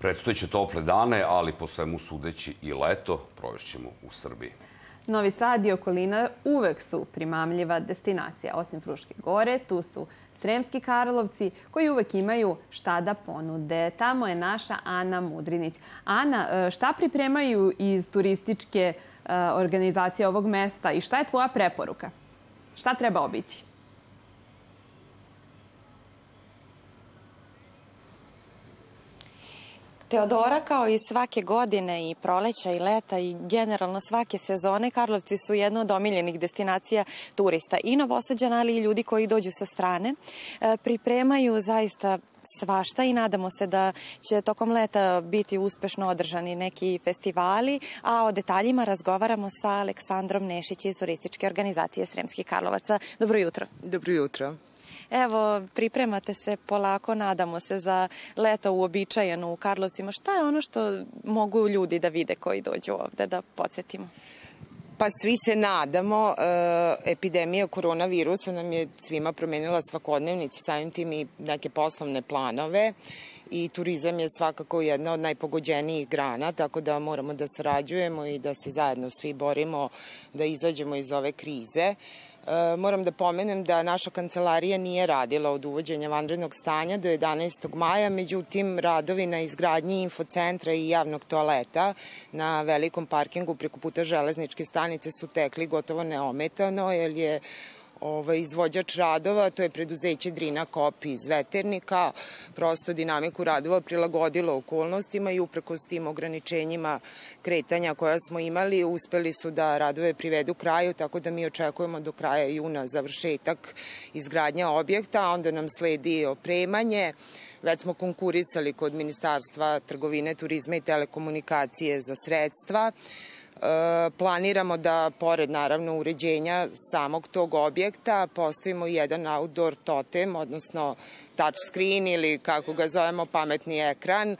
Predstojeće tople dane, ali po svemu sudeći i leto, provešćemo u Srbiji. Novi Sad i okolina uvek su primamljiva destinacija. Osim Fruške gore, tu su Sremski Karlovci, koji uvek imaju šta da ponude. Tamo je naša Ana Mudrinić. Ana, e, šta pripremaju iz turističke e, organizacije ovog mesta i šta je tvoja preporuka? Šta treba obići? Teodora kao i svake godine i proleća i leta i generalno svake sezone Karlovci su jedna od omiljenih destinacija turista i novosađana ali i ljudi koji dođu sa strane. E, pripremaju zaista svašta i nadamo se da će tokom leta biti uspešno održani neki festivali, a o detaljima razgovaramo sa Aleksandrom Nešić iz turističke organizacije Sremskih Karlovaca. Dobro jutro. Dobro jutro. Evo, pripremate se polako, nadamo se za leto uobičajeno u Karlovcima. Šta je ono što mogu ljudi da vide koji dođu ovde, da podsjetimo? Pa svi se nadamo. E, epidemija koronavirusa nam je svima promenila svakodnevnicu, samim tim i neke poslovne planove i turizam je svakako jedna od najpogođenijih grana, tako da moramo da sarađujemo i da se zajedno svi borimo da izađemo iz ove krize. Moram da pomenem da naša kancelarija nije radila od uvođenja vanrednog stanja do 11. maja, međutim radovi na izgradnji infocentra i javnog toaleta na velikom parkingu preko puta železničke stanice su tekli gotovo neometano, jer je ovaj, izvođač radova, to je preduzeće Drina Kopi iz Veternika, prosto dinamiku radova prilagodilo okolnostima i upreko s tim ograničenjima kretanja koja smo imali, uspeli su da radove privedu kraju, tako da mi očekujemo do kraja juna završetak izgradnja objekta, onda nam sledi opremanje, već smo konkurisali kod Ministarstva trgovine, turizma i telekomunikacije za sredstva. Planiramo da, pored naravno uređenja samog tog objekta, postavimo jedan outdoor totem, odnosno touch screen ili kako ga zovemo pametni ekran e,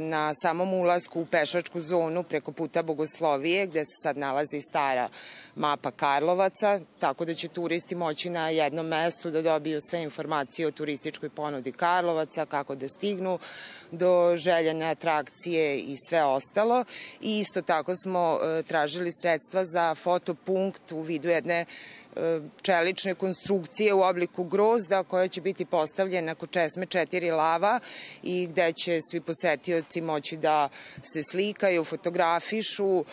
na samom ulasku u pešačku zonu preko puta Bogoslovije gde se sad nalazi stara mapa Karlovaca, tako da će turisti moći na jednom mestu da dobiju sve informacije o turističkoj ponudi Karlovaca, kako da stignu do željene atrakcije i sve ostalo. I isto tako smo e, tražili sredstva za fotopunkt u vidu jedne E, čelične konstrukcije u obliku grozda koja će biti postavljena kod česme četiri lava i gde će svi posetioci moći da se slikaju, fotografišu, e,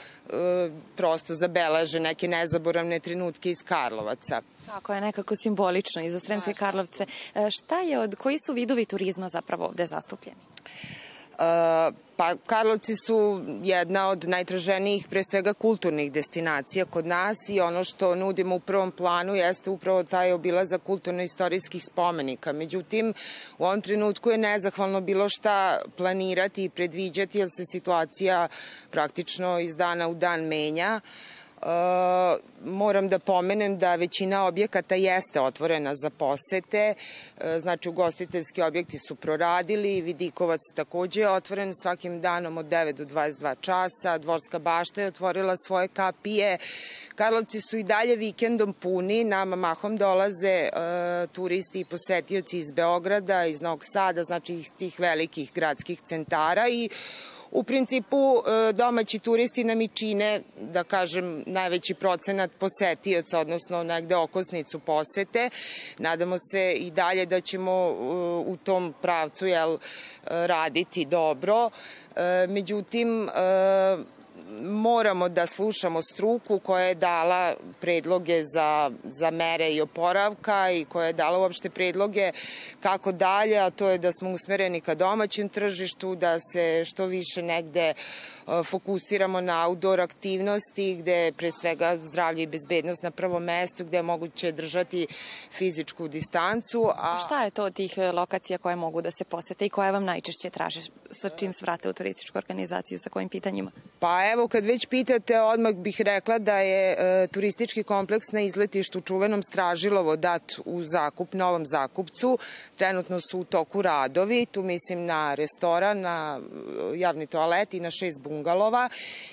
prosto zabeleže neke nezaboravne trenutke iz Karlovaca. Tako je nekako simbolično i za Sremske Karlovce. E, šta je od, koji su vidovi turizma zapravo ovde zastupljeni? Pa Karlovci su jedna od najtraženijih pre svega kulturnih destinacija kod nas i ono što nudimo u prvom planu jeste upravo taj obilazak kulturno-istorijskih spomenika. Međutim, u ovom trenutku je nezahvalno bilo šta planirati i predviđati jer se situacija praktično iz dana u dan menja. Uh, moram da pomenem da većina objekata jeste otvorena za posete, uh, znači ugostiteljski objekti su proradili, Vidikovac takođe je otvoren svakim danom od 9 do 22 časa, Dvorska bašta je otvorila svoje kapije, Karlovci su i dalje vikendom puni, nama mahom dolaze uh, turisti i posetioci iz Beograda, iz Novog Sada, znači iz tih velikih gradskih centara i U principu e, domaći turisti nam i čine, da kažem, najveći procenat posetioca, odnosno negde okosnicu posete. Nadamo se i dalje da ćemo e, u tom pravcu jel, raditi dobro. E, međutim, moramo da slušamo struku koja je dala predloge za, za mere i oporavka i koja je dala uopšte predloge kako dalje, a to je da smo usmereni ka domaćem tržištu, da se što više negde e, fokusiramo na outdoor aktivnosti gde pre svega zdravlje i bezbednost na prvom mestu, gde je moguće držati fizičku distancu. A šta je to od tih e, lokacija koje mogu da se posete i koje vam najčešće traže sa čim svrate u turističku organizaciju, sa kojim pitanjima? Pa evo, kad već pitate, odmah bih rekla da je e, turistički kompleks na izletištu čuvenom Stražilovo dat u zakup novom zakupcu. Trenutno su u toku radovi, tu mislim na restoran, na e, javni toalet i na šest bungalova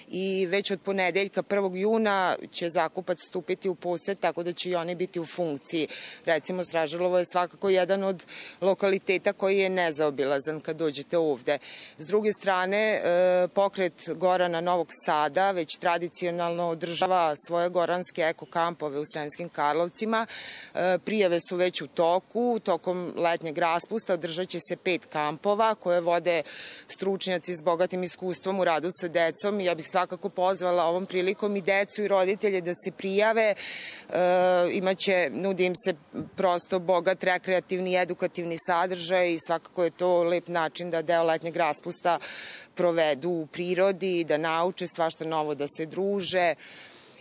i već od ponedeljka 1. juna će zakupac stupiti u posed, tako da će i oni biti u funkciji. Recimo, Stražilovo je svakako jedan od lokaliteta koji je nezaobilazan kad dođete ovde. S druge strane, e, pokret Gorana Novog Sada već tradicionalno održava svoje goranske ekokampove u Sremskim Karlovcima. E, prijave su već u toku. Tokom letnjeg raspusta održat će se pet kampova koje vode stručnjaci s bogatim iskustvom u radu sa decom ja bih svakako pozvala ovom prilikom i decu i roditelje da se prijave. E, imaće, nudi im se prosto bogat rekreativni i edukativni sadržaj i svakako je to lep način da deo letnjeg raspusta provedu u prirodi, da nauče svašta novo, da se druže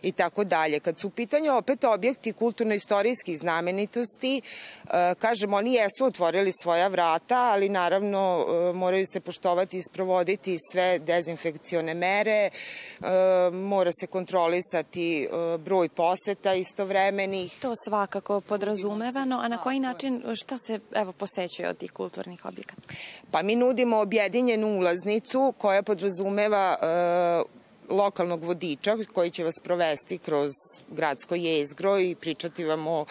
i tako dalje. Kad su u pitanju opet objekti kulturno-istorijskih znamenitosti, e, kažem, oni jesu otvorili svoja vrata, ali naravno e, moraju se poštovati i sprovoditi sve dezinfekcione mere, e, mora se kontrolisati broj poseta istovremenih. To svakako podrazumevano, a na koji način, šta se evo posećuje od tih kulturnih objekata? Pa mi nudimo objedinjenu ulaznicu koja podrazumeva lokalnog vodiča koji će vas provesti kroz gradsko jezgro i pričati vam o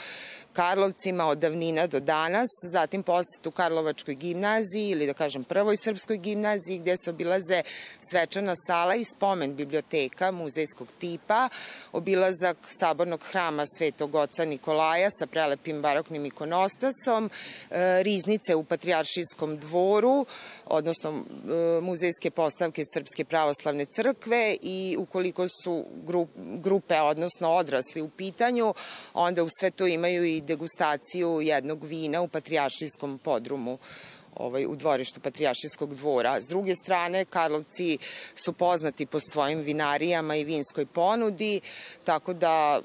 Karlovcima od davnina do danas, zatim posetu Karlovačkoj gimnaziji ili da kažem prvoj srpskoj gimnaziji gde se obilaze svečana sala i spomen biblioteka muzejskog tipa, obilazak sabornog hrama Svetog oca Nikolaja sa prelepim baroknim ikonostasom, e, riznice u Patrijaršijskom dvoru, odnosno e, muzejske postavke Srpske pravoslavne crkve i ukoliko su grupe, odnosno odrasli u pitanju, onda u sve to imaju i degustaciju jednog vina u Patrijašijskom podrumu ovaj, u dvorištu Patrijašijskog dvora. S druge strane, Karlovci su poznati po svojim vinarijama i vinskoj ponudi, tako da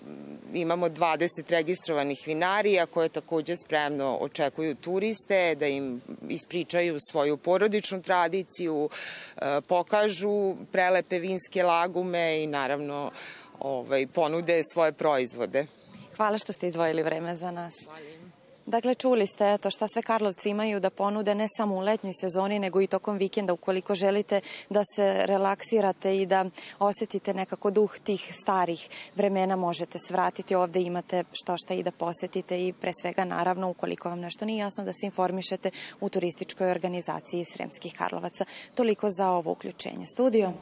imamo 20 registrovanih vinarija koje takođe spremno očekuju turiste, da im ispričaju svoju porodičnu tradiciju, e, pokažu prelepe vinske lagume i naravno ovaj, ponude svoje proizvode. Hvala što ste izdvojili vreme za nas. Dakle, čuli ste eto šta sve Karlovci imaju da ponude ne samo u letnjoj sezoni, nego i tokom vikenda ukoliko želite da se relaksirate i da osetite nekako duh tih starih vremena možete svratiti. Ovde imate što šta i da posetite i pre svega naravno ukoliko vam nešto nije jasno da se informišete u turističkoj organizaciji Sremskih Karlovaca. Toliko za ovo uključenje. Studio.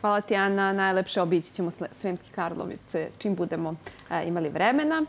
Hvala ti, Ana. Najlepše obići ćemo Sremski Karlovice čim budemo imali vremena.